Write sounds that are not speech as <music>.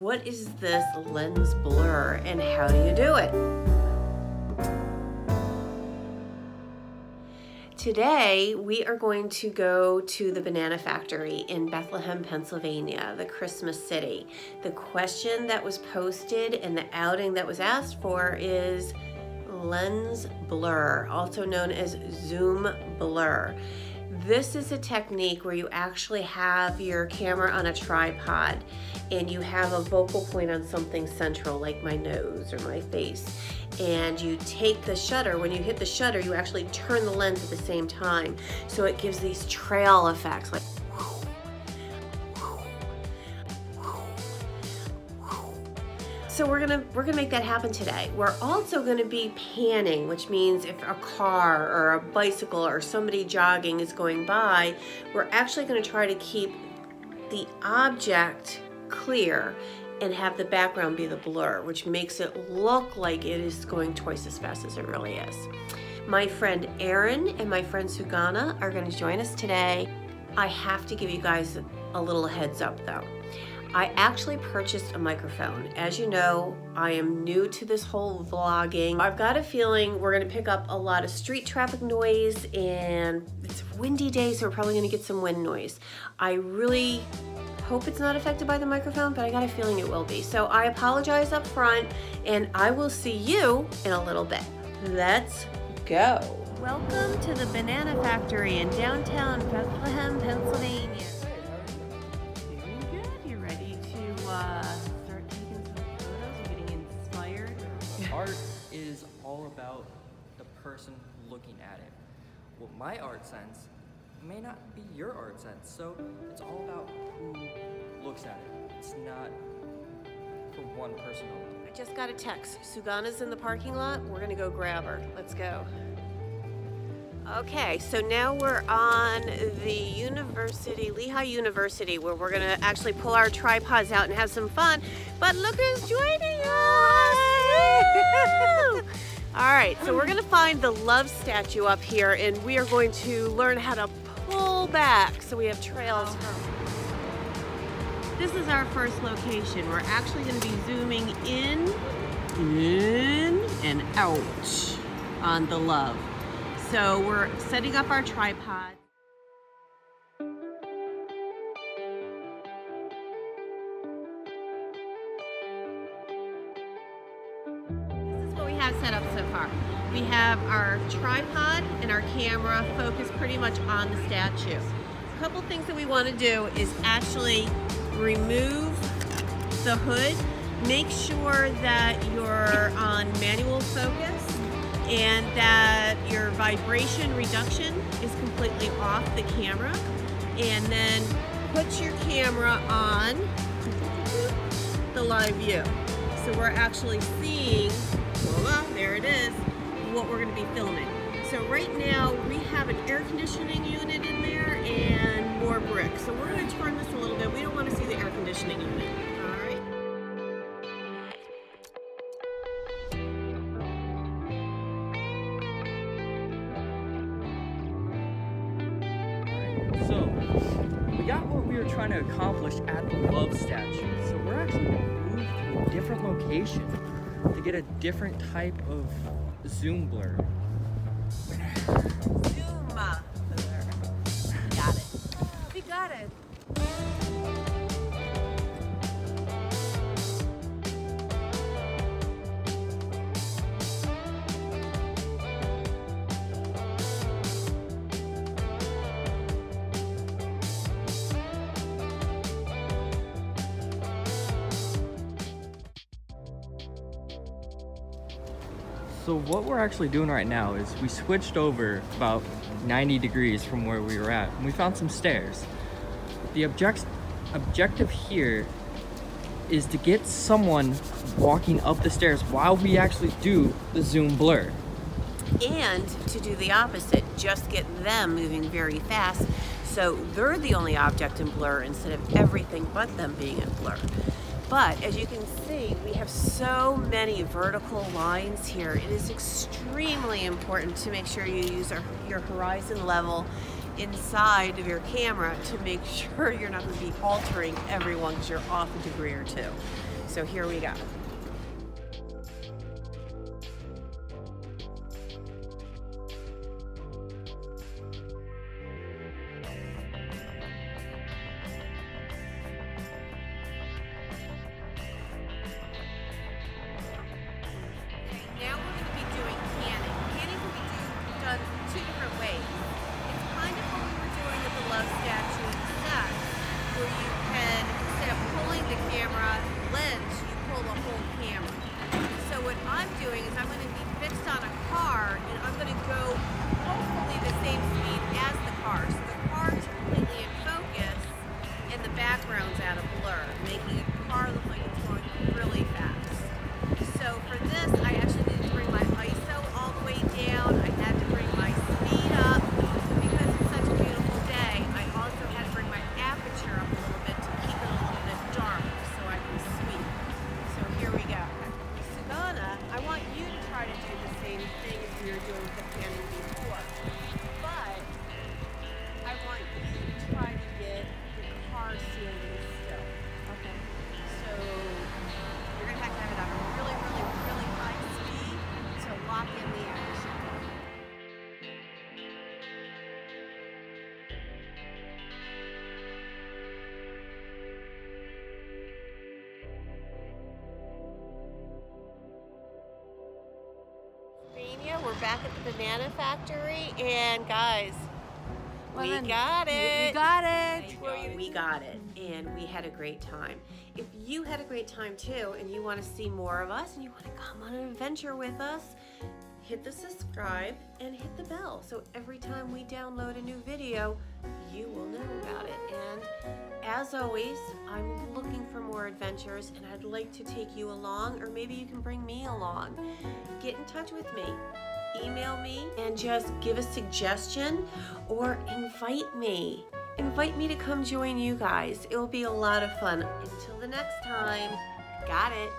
What is this lens blur and how do you do it? Today, we are going to go to the Banana Factory in Bethlehem, Pennsylvania, the Christmas city. The question that was posted and the outing that was asked for is lens blur, also known as zoom blur. This is a technique where you actually have your camera on a tripod and you have a focal point on something central like my nose or my face. And you take the shutter when you hit the shutter you actually turn the lens at the same time. So it gives these trail effects like So we're gonna we're gonna make that happen today. We're also gonna be panning, which means if a car or a bicycle or somebody jogging is going by, we're actually gonna try to keep the object clear and have the background be the blur, which makes it look like it is going twice as fast as it really is. My friend Aaron and my friend Sugana are gonna join us today. I have to give you guys a little heads up though. I actually purchased a microphone. As you know, I am new to this whole vlogging. I've got a feeling we're gonna pick up a lot of street traffic noise and it's a windy day, so we're probably gonna get some wind noise. I really hope it's not affected by the microphone, but I got a feeling it will be. So I apologize up front and I will see you in a little bit. Let's go. Welcome to the Banana Factory in downtown Bethlehem, Pennsylvania. All about the person looking at it. Well, my art sense may not be your art sense, so it's all about who looks at it. It's not for one person only. I just got a text. Sugana's in the parking lot. We're gonna go grab her. Let's go. Okay, so now we're on the university, Lehigh University, where we're gonna actually pull our tripods out and have some fun. But look who's joining us! All right, so we're gonna find the love statue up here and we are going to learn how to pull back so we have trails. This is our first location. We're actually gonna be zooming in, in, and out on the love. So we're setting up our tripod. Have set up so far. We have our tripod and our camera focused pretty much on the statue. A couple things that we want to do is actually remove the hood. Make sure that you're on manual focus and that your vibration reduction is completely off the camera. And then put your camera on the live view. So we're actually seeing, voila, uh, there it is, what we're gonna be filming. So right now we have an air conditioning unit in there and more bricks. So we're gonna turn this a little bit. We don't wanna see the air conditioning unit? So, we got what we were trying to accomplish at the love statue. So we're actually gonna move to a different location to get a different type of zoom blur. <laughs> Zoom blur. Got it. We got it. So what we're actually doing right now is we switched over about 90 degrees from where we were at and we found some stairs. The object objective here is to get someone walking up the stairs while we actually do the zoom blur. and to do the opposite, just get them moving very fast so they're the only object in blur instead of everything but them being in blur. But as you can see, we have so many vertical lines here. It is extremely important to make sure you use our, your horizon level inside of your camera to make <laughs> sure you're not to be altering everyone because you're off a degree or two. So here we go. As we back at the banana factory, and guys, we Lemon, got we- it. We got it. We got it and we had a great time. If you had a great time too and you want to see more of us and you want to come on an adventure with us, hit the subscribe and hit the bell so every time we download a new video, you will know about it. And as always, I'm looking for more adventures and I'd like to take you along or maybe you can bring me along. Get in touch with me email me and just give a suggestion or invite me. Invite me to come join you guys. It will be a lot of fun. Until the next time, got it.